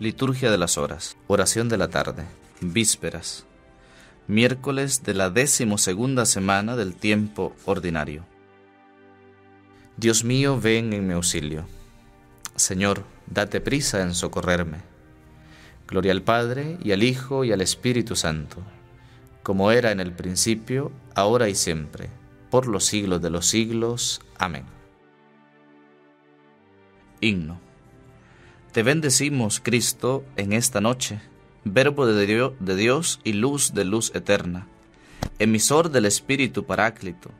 Liturgia de las Horas. Oración de la tarde. Vísperas. Miércoles de la decimosegunda semana del tiempo ordinario. Dios mío, ven en mi auxilio. Señor, date prisa en socorrerme. Gloria al Padre, y al Hijo, y al Espíritu Santo, como era en el principio, ahora y siempre, por los siglos de los siglos. Amén. Himno. Te bendecimos, Cristo, en esta noche, Verbo de, Dios y luz de luz eterna, emisor del Espíritu Paráclito.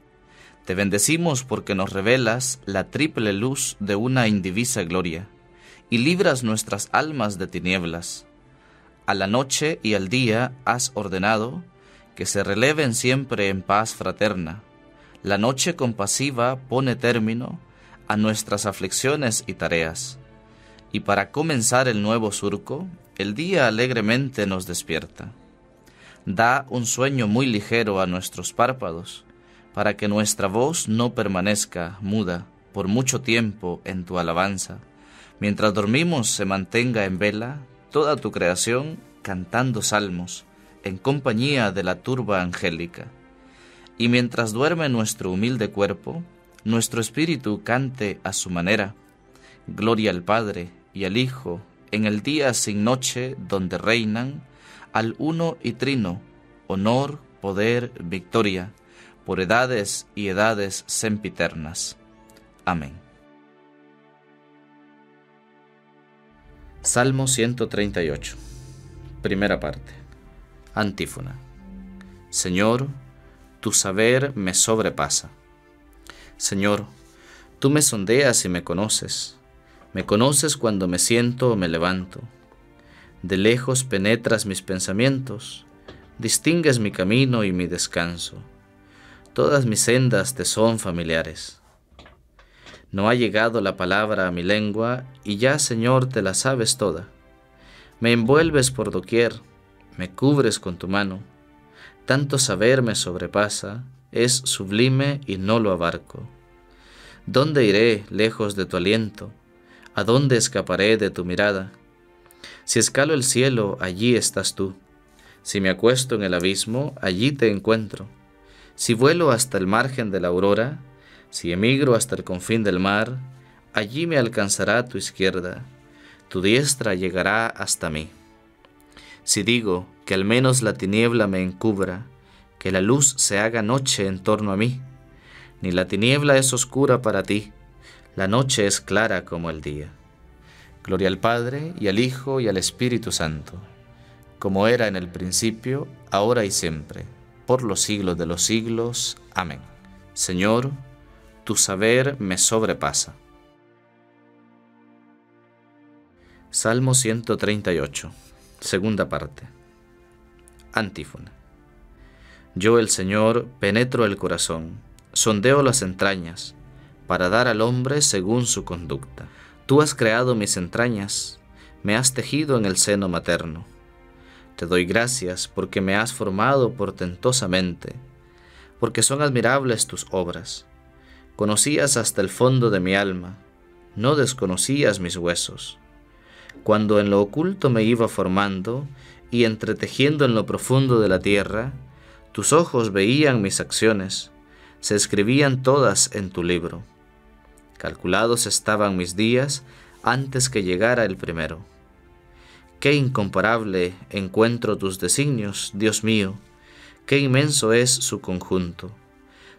Te bendecimos porque nos revelas la triple luz de una indivisa gloria, y libras nuestras almas de tinieblas. A la noche y al día has ordenado que se releven siempre en paz fraterna. La noche compasiva pone término a nuestras aflicciones y tareas y para comenzar el nuevo surco, el día alegremente nos despierta. Da un sueño muy ligero a nuestros párpados, para que nuestra voz no permanezca muda por mucho tiempo en tu alabanza. Mientras dormimos se mantenga en vela toda tu creación cantando salmos, en compañía de la turba angélica. Y mientras duerme nuestro humilde cuerpo, nuestro espíritu cante a su manera. Gloria al Padre, y al Hijo, en el día sin noche donde reinan, al uno y trino, honor, poder, victoria, por edades y edades sempiternas. Amén. Salmo 138. Primera parte. Antífona. Señor, tu saber me sobrepasa. Señor, tú me sondeas y me conoces me conoces cuando me siento o me levanto. De lejos penetras mis pensamientos, distingues mi camino y mi descanso. Todas mis sendas te son familiares. No ha llegado la palabra a mi lengua y ya, Señor, te la sabes toda. Me envuelves por doquier, me cubres con tu mano. Tanto saber me sobrepasa, es sublime y no lo abarco. ¿Dónde iré lejos de tu aliento? ¿A dónde escaparé de tu mirada? Si escalo el cielo, allí estás tú. Si me acuesto en el abismo, allí te encuentro. Si vuelo hasta el margen de la aurora, si emigro hasta el confín del mar, allí me alcanzará tu izquierda, tu diestra llegará hasta mí. Si digo que al menos la tiniebla me encubra, que la luz se haga noche en torno a mí, ni la tiniebla es oscura para ti, la noche es clara como el día. Gloria al Padre, y al Hijo, y al Espíritu Santo, como era en el principio, ahora y siempre, por los siglos de los siglos. Amén. Señor, tu saber me sobrepasa. Salmo 138, segunda parte. Antífona. Yo el Señor penetro el corazón, sondeo las entrañas, para dar al hombre según su conducta. Tú has creado mis entrañas, me has tejido en el seno materno. Te doy gracias porque me has formado portentosamente, porque son admirables tus obras. Conocías hasta el fondo de mi alma, no desconocías mis huesos. Cuando en lo oculto me iba formando y entretejiendo en lo profundo de la tierra, tus ojos veían mis acciones, se escribían todas en tu libro. Calculados estaban mis días antes que llegara el primero. Qué incomparable encuentro tus designios, Dios mío, qué inmenso es su conjunto.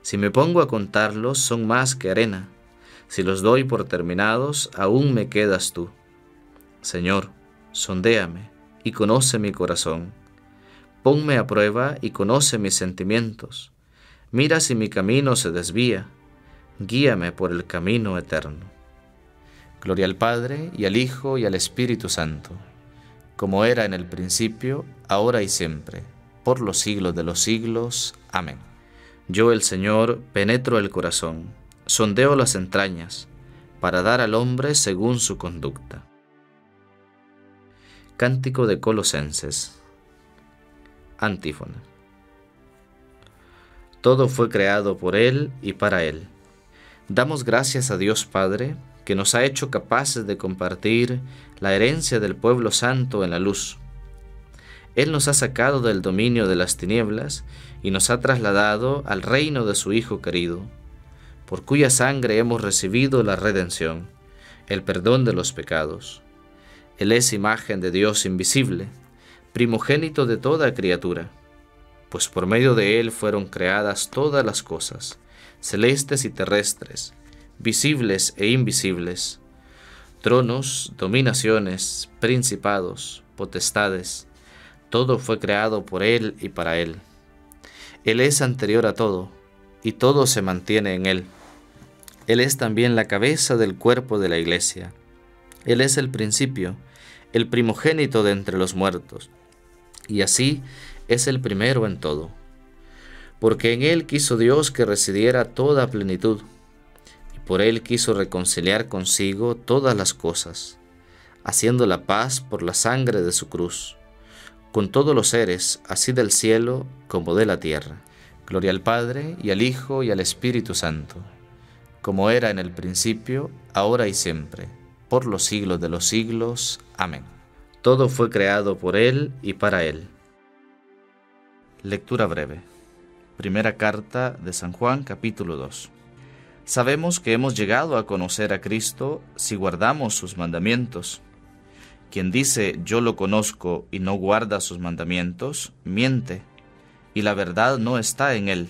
Si me pongo a contarlos, son más que arena. Si los doy por terminados, aún me quedas tú. Señor, sondéame y conoce mi corazón. Ponme a prueba y conoce mis sentimientos. Mira si mi camino se desvía guíame por el camino eterno. Gloria al Padre, y al Hijo, y al Espíritu Santo, como era en el principio, ahora y siempre, por los siglos de los siglos. Amén. Yo el Señor penetro el corazón, sondeo las entrañas, para dar al hombre según su conducta. Cántico de Colosenses. Antífona. Todo fue creado por Él y para Él Damos gracias a Dios Padre, que nos ha hecho capaces de compartir la herencia del pueblo santo en la luz. Él nos ha sacado del dominio de las tinieblas y nos ha trasladado al reino de su Hijo querido, por cuya sangre hemos recibido la redención, el perdón de los pecados. Él es imagen de Dios invisible, primogénito de toda criatura, pues por medio de Él fueron creadas todas las cosas, celestes y terrestres, visibles e invisibles, tronos, dominaciones, principados, potestades, todo fue creado por Él y para Él. Él es anterior a todo, y todo se mantiene en Él. Él es también la cabeza del cuerpo de la iglesia. Él es el principio, el primogénito de entre los muertos, y así es el primero en todo. Porque en Él quiso Dios que residiera toda plenitud, y por Él quiso reconciliar consigo todas las cosas, haciendo la paz por la sangre de su cruz con todos los seres, así del cielo como de la tierra. Gloria al Padre, y al Hijo, y al Espíritu Santo, como era en el principio, ahora y siempre, por los siglos de los siglos. Amén. Todo fue creado por Él y para Él. Lectura breve. Primera carta de San Juan capítulo 2. Sabemos que hemos llegado a conocer a Cristo si guardamos sus mandamientos quien dice yo lo conozco y no guarda sus mandamientos, miente, y la verdad no está en él.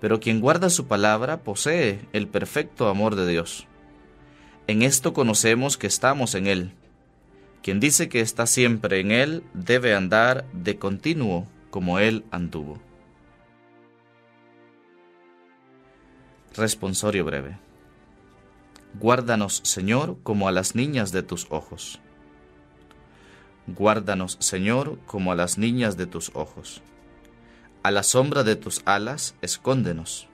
Pero quien guarda su palabra posee el perfecto amor de Dios. En esto conocemos que estamos en él. Quien dice que está siempre en él debe andar de continuo como él anduvo. Responsorio breve. Guárdanos, Señor, como a las niñas de tus ojos. Guárdanos, Señor, como a las niñas de tus ojos. A la sombra de tus alas, escóndenos,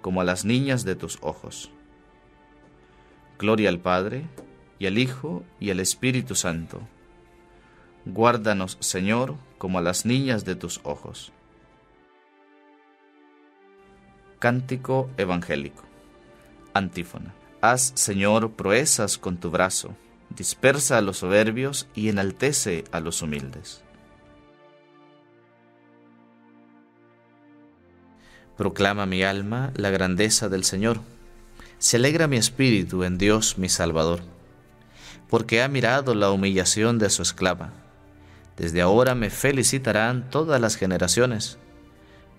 como a las niñas de tus ojos. Gloria al Padre, y al Hijo, y al Espíritu Santo. Guárdanos, Señor, como a las niñas de tus ojos. Cántico Evangélico. Antífona. Haz, Señor, proezas con tu brazo dispersa a los soberbios y enaltece a los humildes. Proclama mi alma la grandeza del Señor. Se alegra mi espíritu en Dios mi Salvador, porque ha mirado la humillación de su esclava. Desde ahora me felicitarán todas las generaciones,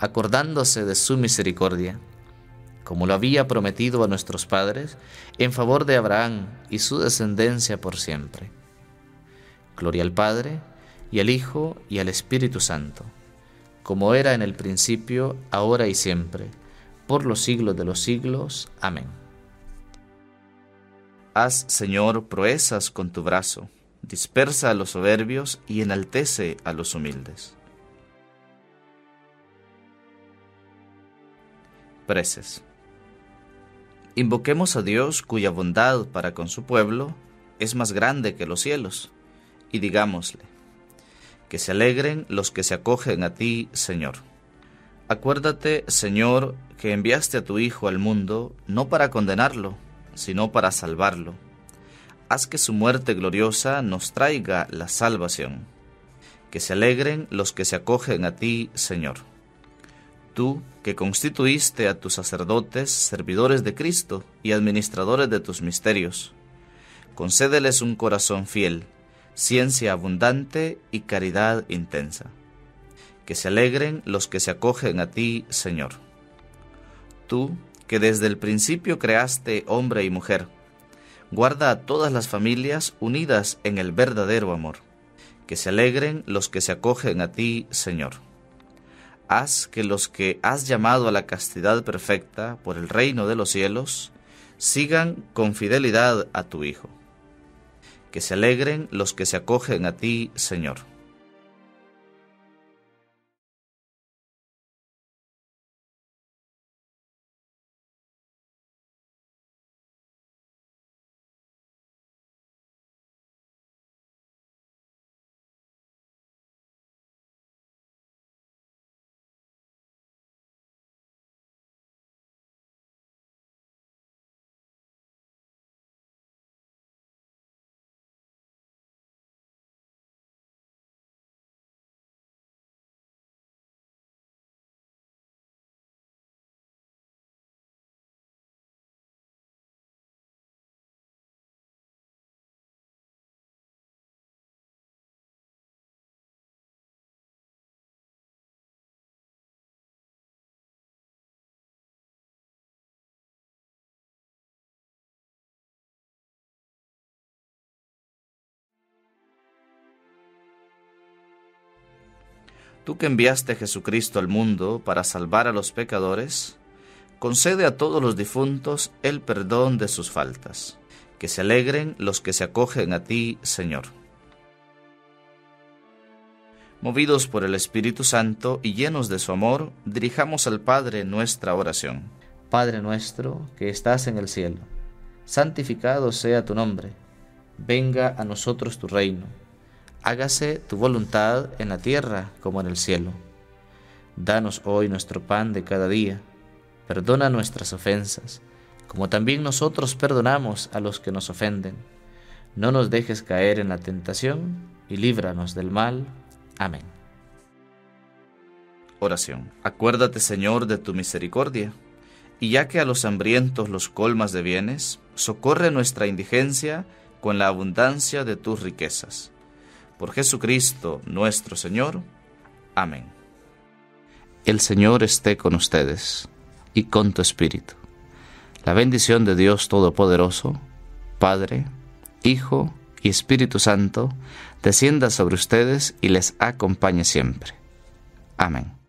acordándose de su misericordia como lo había prometido a nuestros padres, en favor de Abraham y su descendencia por siempre. Gloria al Padre, y al Hijo, y al Espíritu Santo, como era en el principio, ahora y siempre, por los siglos de los siglos. Amén. Haz, Señor, proezas con tu brazo, dispersa a los soberbios y enaltece a los humildes. Preces. Invoquemos a Dios cuya bondad para con su pueblo es más grande que los cielos, y digámosle, que se alegren los que se acogen a ti, Señor. Acuérdate, Señor, que enviaste a tu Hijo al mundo no para condenarlo, sino para salvarlo. Haz que su muerte gloriosa nos traiga la salvación. Que se alegren los que se acogen a ti, Señor. Tú, que constituiste a tus sacerdotes, servidores de Cristo y administradores de tus misterios. Concédeles un corazón fiel, ciencia abundante y caridad intensa. Que se alegren los que se acogen a ti, Señor. Tú, que desde el principio creaste hombre y mujer, guarda a todas las familias unidas en el verdadero amor. Que se alegren los que se acogen a ti, Señor haz que los que has llamado a la castidad perfecta por el reino de los cielos sigan con fidelidad a tu Hijo. Que se alegren los que se acogen a ti, Señor. Tú que enviaste a Jesucristo al mundo para salvar a los pecadores, concede a todos los difuntos el perdón de sus faltas. Que se alegren los que se acogen a ti, Señor. Movidos por el Espíritu Santo y llenos de su amor, dirijamos al Padre nuestra oración. Padre nuestro que estás en el cielo, santificado sea tu nombre. Venga a nosotros tu reino hágase tu voluntad en la tierra como en el cielo. Danos hoy nuestro pan de cada día. Perdona nuestras ofensas, como también nosotros perdonamos a los que nos ofenden. No nos dejes caer en la tentación y líbranos del mal. Amén. Oración. Acuérdate, Señor, de tu misericordia, y ya que a los hambrientos los colmas de bienes, socorre nuestra indigencia con la abundancia de tus riquezas por Jesucristo nuestro Señor. Amén. El Señor esté con ustedes y con tu espíritu. La bendición de Dios Todopoderoso, Padre, Hijo y Espíritu Santo, descienda sobre ustedes y les acompañe siempre. Amén.